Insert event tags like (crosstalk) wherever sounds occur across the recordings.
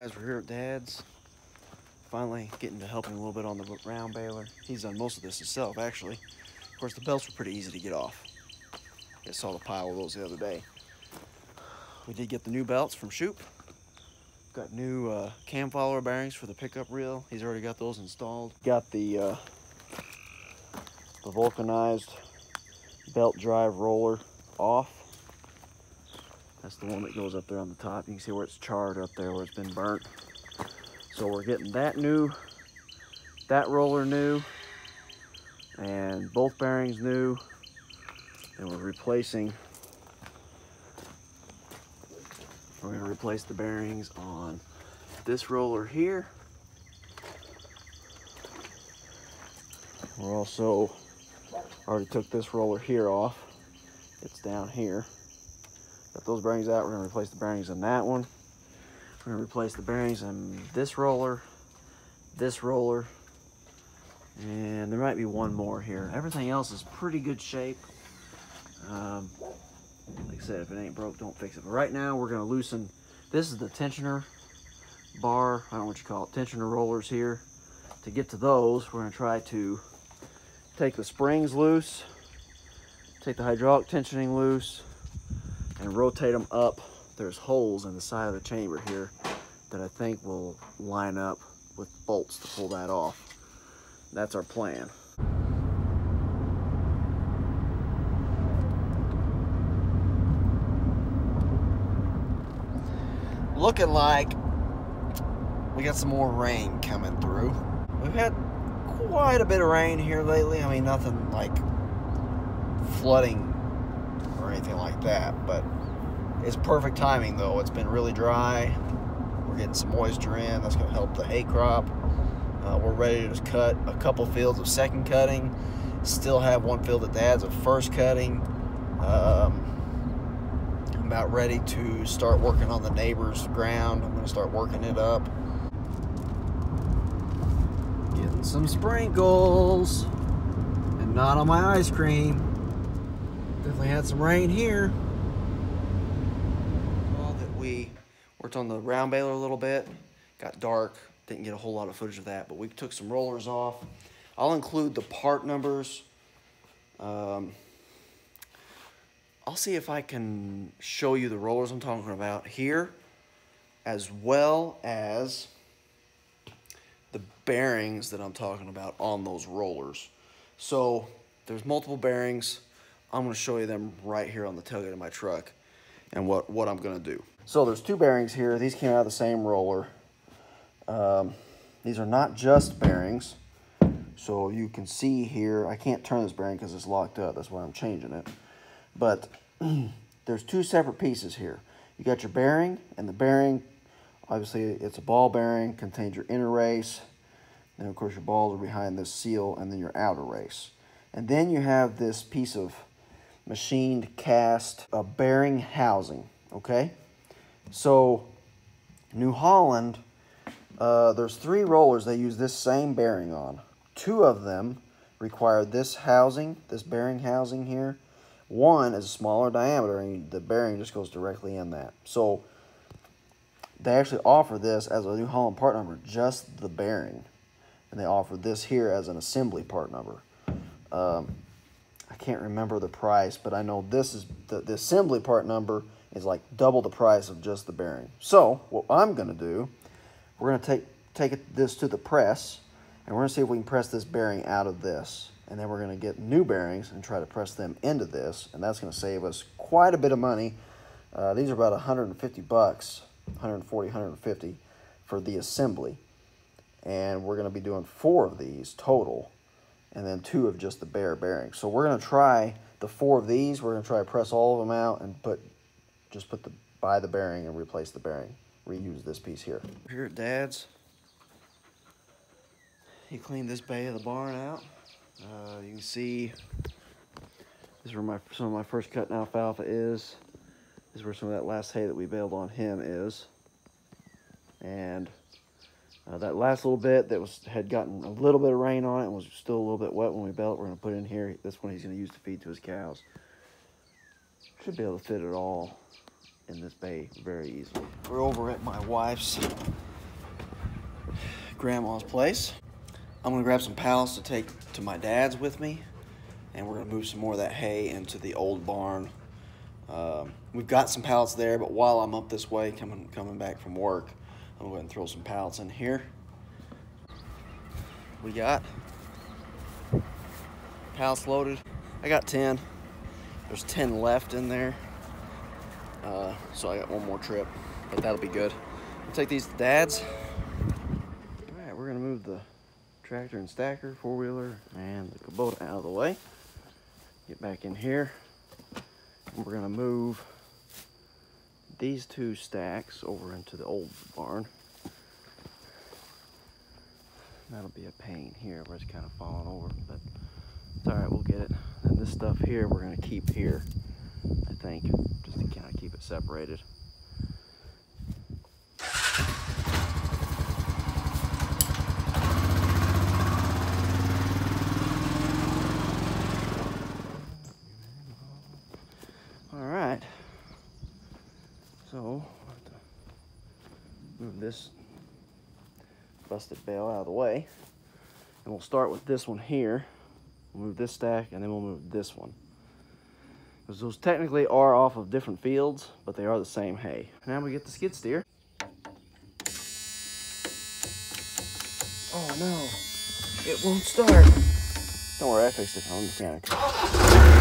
As we're here at Dad's, finally getting to help him a little bit on the round baler. He's done most of this himself, actually. Of course, the belts were pretty easy to get off. I saw the pile of those the other day. We did get the new belts from Shoup. Got new uh, cam follower bearings for the pickup reel. He's already got those installed. Got the uh, the vulcanized belt drive roller off. That's the one that goes up there on the top. You can see where it's charred up there, where it's been burnt. So we're getting that new, that roller new, and both bearings new. And we're replacing, we're gonna replace the bearings on this roller here. We're also, already took this roller here off. It's down here. Got those bearings out. We're gonna replace the bearings on that one. We're gonna replace the bearings on this roller, this roller, and there might be one more here. Everything else is pretty good shape. Um, like I said, if it ain't broke, don't fix it. But right now, we're gonna loosen. This is the tensioner bar. I don't know what you call it. Tensioner rollers here. To get to those, we're gonna try to take the springs loose, take the hydraulic tensioning loose, and rotate them up. There's holes in the side of the chamber here that I think will line up with bolts to pull that off. That's our plan. Looking like we got some more rain coming through. We've had quite a bit of rain here lately. I mean, nothing like flooding or anything like that, but it's perfect timing though. It's been really dry. We're getting some moisture in. That's going to help the hay crop. Uh, we're ready to cut a couple fields of second cutting. Still have one field that adds of first cutting. Um, I'm about ready to start working on the neighbor's ground. I'm going to start working it up. Getting some sprinkles and not on my ice cream. Definitely had some rain here. That we worked on the round baler a little bit. Got dark. Didn't get a whole lot of footage of that, but we took some rollers off. I'll include the part numbers. Um, I'll see if I can show you the rollers I'm talking about here, as well as the bearings that I'm talking about on those rollers. So there's multiple bearings. I'm gonna show you them right here on the tailgate of my truck and what, what I'm gonna do. So there's two bearings here. These came out of the same roller. Um, these are not just bearings. So you can see here, I can't turn this bearing because it's locked up. That's why I'm changing it. But (clears throat) there's two separate pieces here. You got your bearing, and the bearing, obviously it's a ball bearing, contains your inner race. Then of course your balls are behind this seal, and then your outer race. And then you have this piece of machined cast a bearing housing, okay? So New Holland, uh, there's three rollers they use this same bearing on. Two of them require this housing, this bearing housing here. One is a smaller diameter and the bearing just goes directly in that. So they actually offer this as a New Holland part number, just the bearing. And they offer this here as an assembly part number. Um, I can't remember the price, but I know this is the, the assembly part number is like double the price of just the bearing. So what I'm going to do, we're going to take take this to the press, and we're going to see if we can press this bearing out of this. And then we're going to get new bearings and try to press them into this, and that's going to save us quite a bit of money. Uh, these are about 150 bucks, 140, 150 for the assembly. And we're going to be doing four of these total and then two of just the bare bearings. So we're going to try the four of these. We're going to try to press all of them out and put just put the buy the bearing and replace the bearing. Reuse this piece here. Here at Dad's, he cleaned this bay of the barn out. Uh, you can see this is where my some of my first cut alfalfa is. This is where some of that last hay that we baled on him is. And uh, that last little bit that was had gotten a little bit of rain on it and was still a little bit wet when we built, we're going to put in here. This one he's going to use to feed to his cows. Should be able to fit it all in this bay very easily. We're over at my wife's grandma's place. I'm gonna grab some pallets to take to my dad's with me, and we're gonna move some more of that hay into the old barn. Um, we've got some pallets there, but while I'm up this way, coming coming back from work, I'm gonna go ahead and throw some pallets in here. We got pallets loaded. I got 10. There's 10 left in there. Uh, so I got one more trip, but that'll be good. I'll take these to Dad's. All right, we're gonna move the tractor and stacker, four-wheeler, and the Kubota out of the way. Get back in here. We're gonna move these two stacks over into the old barn. That'll be a pain here where it's kind of falling over, but it's all right, we'll get it. And this stuff here, we're gonna keep here, I think, just to kind of keep it separated. All right. So, we'll have to this busted bale out of the way. And we'll start with this one here. We'll move this stack and then we'll move this one. Because those technically are off of different fields, but they are the same hay. Now we get the skid steer. Oh no, it won't start. Don't worry, I fixed it. I'm a mechanic.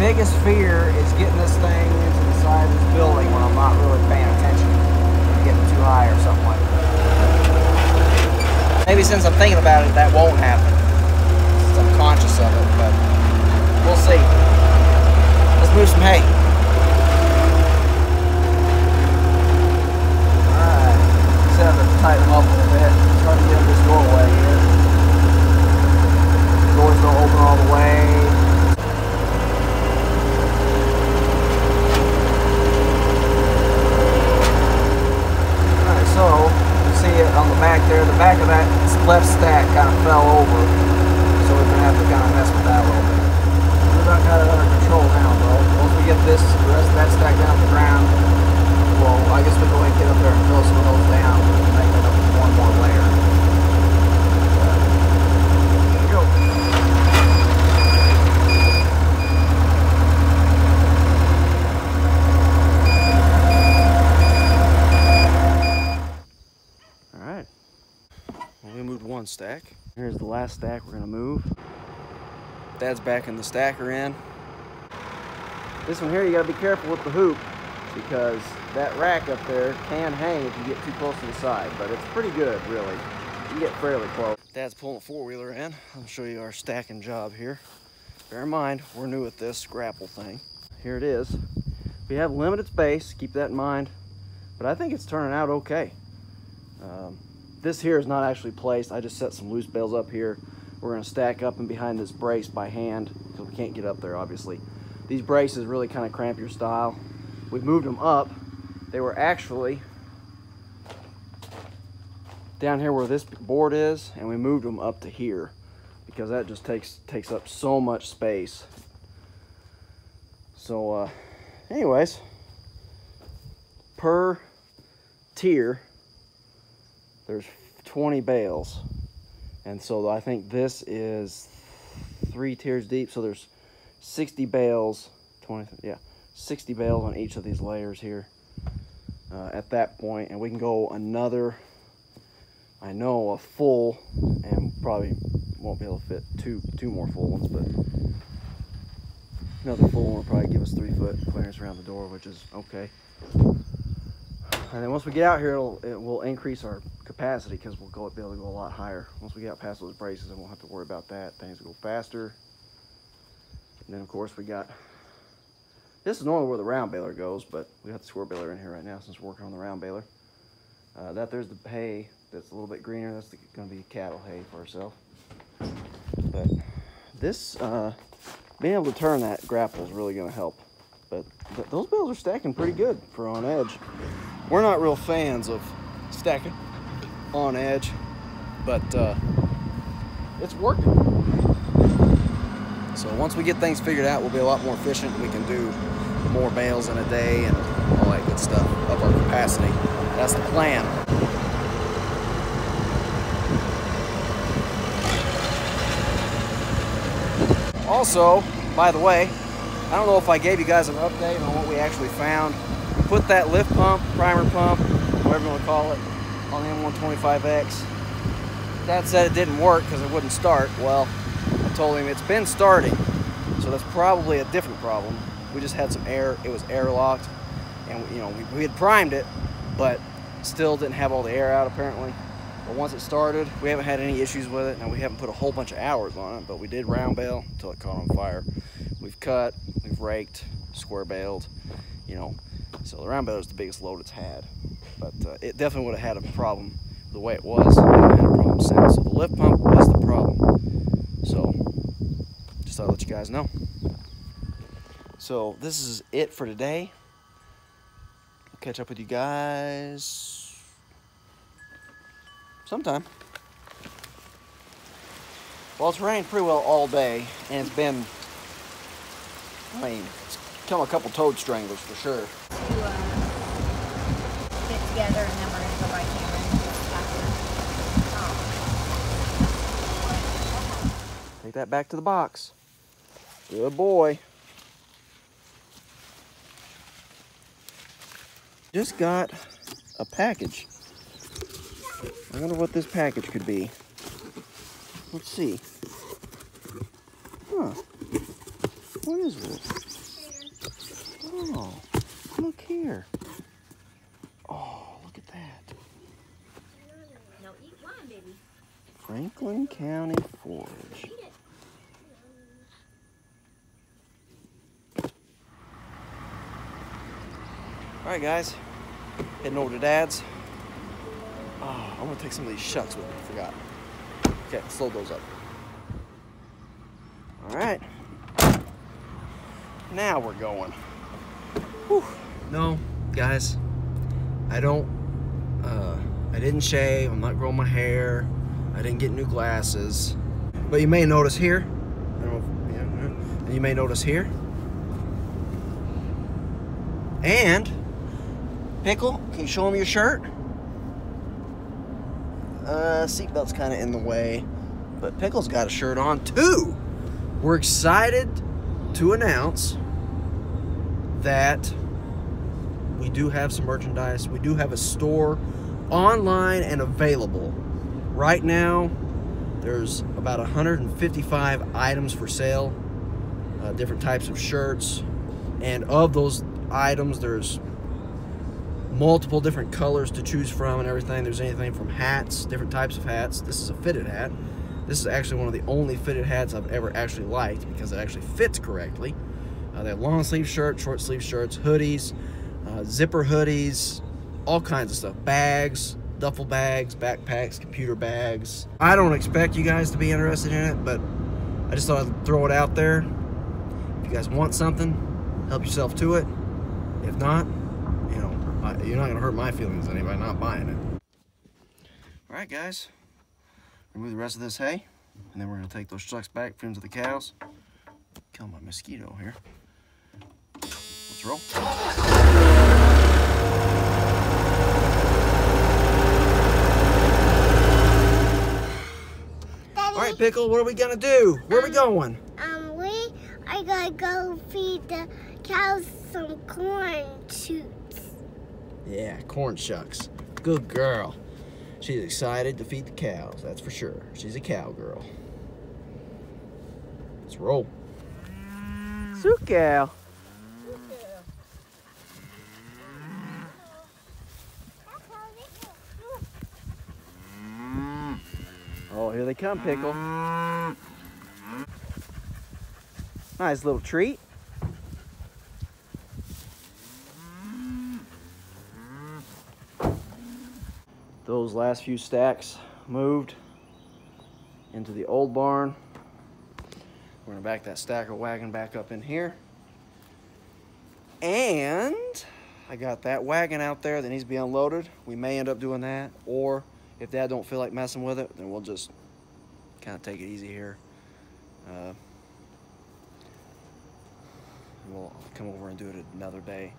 Biggest fear is getting this thing into the side of this building when I'm not really paying attention. Getting too high or something like that. Maybe since I'm thinking about it, that won't happen. Since I'm conscious of it, but we'll see. Let's move some hay. Alright. Just have to tighten them up a little bit. Try to get this doorway here. Doors don't open all the way. Alright, so you see it on the back there. The back of that left stack kind of fell over. So we're gonna have to kind of mess with that a little bit. We got got it under control now, though. Once we get this, the rest of that stack down to the ground, well, I guess we go ahead and get up there and fill some of those down and make it up one more layer. All right. We moved one stack. Here's the last stack we're gonna move. Dad's backing the stacker in. This one here, you gotta be careful with the hoop because that rack up there can hang if you get too close to the side, but it's pretty good, really. You get fairly close. Dad's pulling a four-wheeler in. I'll show you our stacking job here. Bear in mind, we're new at this grapple thing. Here it is. We have limited space, keep that in mind, but I think it's turning out okay. Um, this here is not actually placed. I just set some loose bales up here. We're gonna stack up and behind this brace by hand because we can't get up there, obviously. These braces really kind of cramp your style. We've moved them up. They were actually down here where this board is, and we moved them up to here because that just takes takes up so much space. So, uh, anyways, per tier, there's 20 bales. And so I think this is three tiers deep. So there's 60 bales, 20, yeah, 60 bales on each of these layers here uh, at that point. And we can go another, I know a full and probably won't be able to fit two, two more full ones, but another full one will probably give us three foot clearance around the door, which is okay. And then once we get out here, it'll, it will increase our capacity because we'll go be able to go a lot higher. Once we get past those braces, then we'll have to worry about that. Things will go faster. And then of course we got, this is normally where the round baler goes, but we got the square baler in here right now since we're working on the round baler. Uh, that there's the hay that's a little bit greener. That's gonna be cattle hay for ourselves. But this, uh, being able to turn that grapple is really gonna help. But th those bales are stacking pretty good for on edge. We're not real fans of stacking on edge, but uh, it's working. So once we get things figured out, we'll be a lot more efficient. We can do more bales in a day and all that good stuff, up our capacity. That's the plan. Also, by the way, I don't know if I gave you guys an update on what we actually found. We put that lift pump, primer pump, whatever you want to call it, on the M125X. Dad said it didn't work because it wouldn't start. Well, told him it's been starting, so that's probably a different problem. We just had some air, it was airlocked, and you know, we, we had primed it, but still didn't have all the air out apparently. But once it started, we haven't had any issues with it. Now we haven't put a whole bunch of hours on it, but we did round bale until it caught on fire. We've cut, we've raked, square baled, you know. So the round bale is the biggest load it's had. But uh, it definitely would have had a problem the way it was. It had a problem since. So the lift pump was the problem. So just thought I'd let you guys know. So this is it for today. I'll catch up with you guys sometime. Well, it's rained pretty well all day, and it's been, I mean, it's come a couple toad stranglers for sure. to uh, get together and then we're gonna go by Take that back to the box. Good boy. Just got a package. I wonder what this package could be. Let's see. Huh. What is this? Oh, look here. Oh, look at that. No, eat one, baby. Franklin County Forage. All right, guys. Heading over to Dad's. Oh, I'm gonna take some of these shucks with me. Forgot. Okay, load those up. All right. Now we're going. Whew. No, guys. I don't. Uh, I didn't shave. I'm not growing my hair. I didn't get new glasses. But you may notice here. I and you may notice here. And Pickle, can you show him your shirt? Uh, seatbelt's kind of in the way, but Pickle's got a shirt on too. We're excited to announce that we do have some merchandise. We do have a store online and available. Right now, there's about 155 items for sale, uh, different types of shirts. And of those items, there's multiple different colors to choose from and everything. There's anything from hats, different types of hats. This is a fitted hat. This is actually one of the only fitted hats I've ever actually liked because it actually fits correctly. Uh, they have long sleeve shirts, short sleeve shirts, hoodies, uh, zipper hoodies, all kinds of stuff. Bags, duffel bags, backpacks, computer bags. I don't expect you guys to be interested in it, but I just thought I'd throw it out there. If you guys want something, help yourself to it. If not, you're not gonna hurt my feelings any by not buying it. All right, guys. Remove the rest of this hay, and then we're gonna take those shucks back, feed them to the cows. Kill my mosquito here. Let's roll. All right, Pickle, what are we gonna do? Where are we going? um, we are gonna go feed the cows some corn shoots. Yeah, corn shucks. Good girl. She's excited to feed the cows, that's for sure. She's a cowgirl. Let's roll. Sioux cow. Oh, here they come, Pickle. Nice little treat. Those last few stacks moved into the old barn. We're gonna back that stacker wagon back up in here. And I got that wagon out there that needs to be unloaded. We may end up doing that, or if Dad don't feel like messing with it, then we'll just kind of take it easy here. Uh, we'll come over and do it another day.